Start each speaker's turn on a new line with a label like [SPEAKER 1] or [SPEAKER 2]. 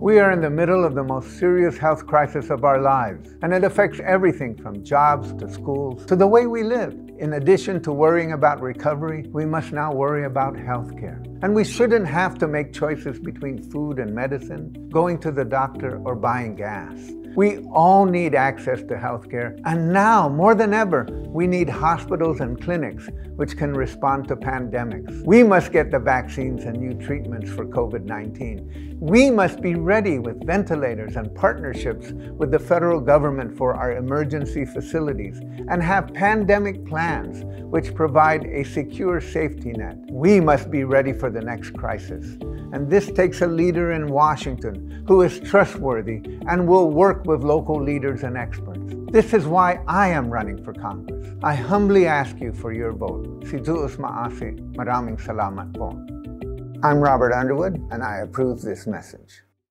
[SPEAKER 1] We are in the middle of the most serious health crisis of our lives, and it affects everything from jobs to schools to the way we live. In addition to worrying about recovery, we must now worry about healthcare. And we shouldn't have to make choices between food and medicine, going to the doctor, or buying gas. We all need access to healthcare, and now more than ever, we need hospitals and clinics which can respond to pandemics. We must get the vaccines and new treatments for COVID 19. We must be ready with ventilators and partnerships with the federal government for our emergency facilities and have pandemic plans which provide a secure safety net. We must be ready for the next crisis. And this takes a leader in Washington who is trustworthy and will work with local leaders and experts. This is why I am running for Congress. I humbly ask you for your vote. Si Tuus Maasi, maraming salamat po. I'm Robert Underwood, and I approve this message.